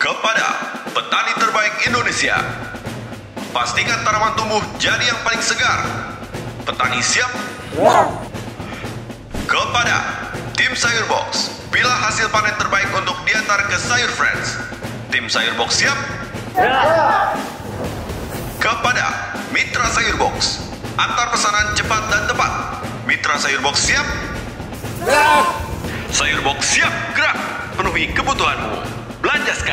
kepada petani terbaik Indonesia. Pastikan tanaman tumbuh jadi yang paling segar. Petani siap? Kepada tim Sayur Box, pilih hasil panen terbaik untuk diantar ke Sayur Friends. Tim Sayur Box siap? Ya. Kepada Mitra Sayur Box, antar pesanan cepat dan tepat. Mitra Sayur Box siap? Ya. Sayur Box siap gerak, penuhi kebutuhanmu. Belanja sekarang.